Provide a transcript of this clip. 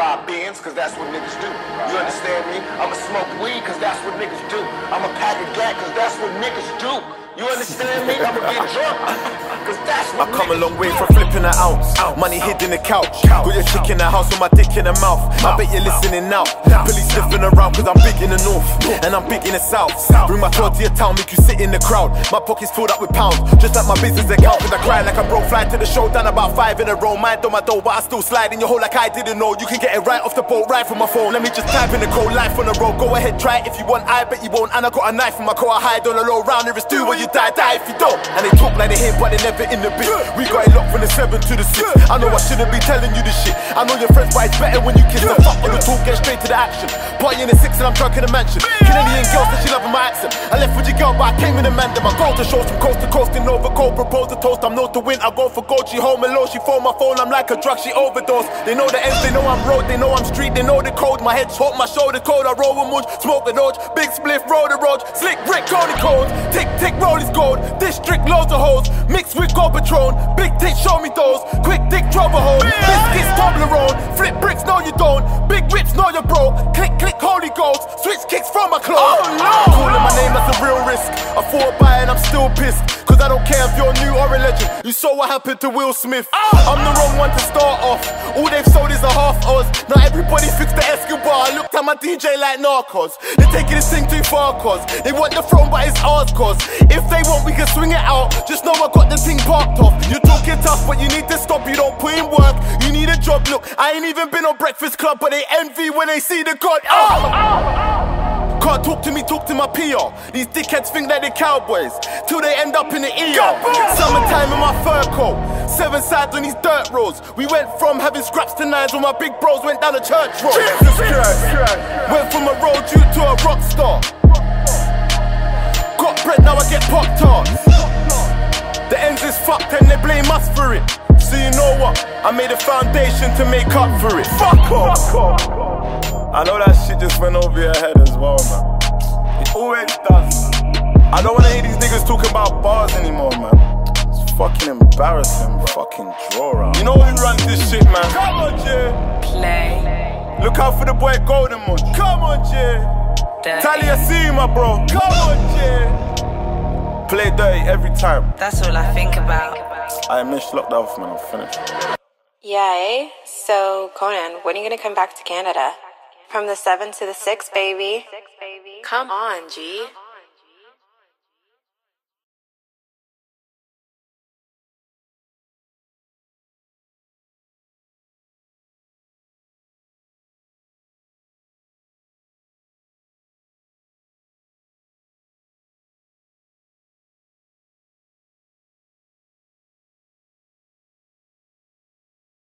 Benz, cause that's what niggas do. You understand me? I'ma smoke weed, cause that's what niggas do. I'ma pack a gat, cause that's what niggas do. You understand me? I'ma get drunk, come a long way from flipping an ounce. Money hid in the couch. Got your chick in the house with my dick in the mouth. I bet you're listening now. Police sniffing around cause I'm big in the north and I'm big in the south. Bring my tour to your town, make you sit in the crowd. My pockets filled up with pounds, just like my business account. Cause I cry like I'm broke, fly to the show, about five in a row. Mind on my door, but I still slide in your hole like I didn't know. You can get it right off the boat, right from my phone. Let me just type in the code, life on the road. Go ahead, try it if you want. I bet you won't. And I got a knife in my car, I hide on the low round. If it's do or you die, die if you don't. And they talk like they here, but they never in the bit. We got it locked from the seven to the six. I know I shouldn't be telling you this shit. I know your friends, but it's better when you kiss the fuck on the talk, get straight to the action. Party in the six and I'm drunk in the mansion. Canadian girl said she loving my accent. I left with your girl, but I came in the man. My goal to shows from coast to coast in over cold. Propose the toast, I'm known to win. I go for gold. She home alone. She phone my phone. I'm like a drug. She overdose. They know the ends. They know I'm road. They know I'm street. They know the code. My head's hot. My shoulder cold. I roll with munch. Smoke the dodge. Big spliff. Roll the road. Slick brick. Cody codes. Tick tick. Roll is gold. District loads of hoes. Mixed with gold patron. Big tick. Show me those. Quick dick. Trouble hole. Biscuits. Toblerone. Flip bricks. No you don't. Big whips. No you bro. Click click. Holy ghost. Switch kicks from my clothes. Oh no. Calling my name. That's a real risk. I fought by and I'm still pissed. Cause I don't care if you're new or a legend. You saw what happened to Will Smith. Oh. I'm the wrong one to start off. All they've sold is a half Oz. Now everybody fixed the Escobar. At my DJ like Narcos. They're taking this thing too far, cause they want the throne, but it's ours, cause if they want, we can swing it out. Just know I got the thing parked off. You're talking tough, but you need to stop. You don't put in work. You need a job. Look, I ain't even been on Breakfast Club, but they envy when they see the God. Oh! Can't talk to me, talk to my PR. These dickheads think they're cowboys till they end up in the ER. Summertime in my fur coat, seven sides on these dirt roads. We went from having scraps to nines when my big bros went down a church road. Jesus Christ. Went from a road dude to a rock star. Got bread, now I get pop tarts. The ends is fucked and they blame us for it. So you know what? I made a foundation to make up for it. Fuck off. I know that shit just went over your head as well, man. It always does. I don't wanna hear these niggas talking about bars anymore, man. It's fucking embarrassing, fucking drawer. You know who runs this shit, man? Come on, Jay. Play. Look out for the boy Golden Munch. Come on, Jay. Dirty. Talia, see you, my bro. Come on, Jay. Play dirty every time. That's all I think about. I miss locked off, man. I'm finished. Yay. Eh? So, Konan, when are you going to come back to Canada? From the 7 to the 6, baby. Come on, G.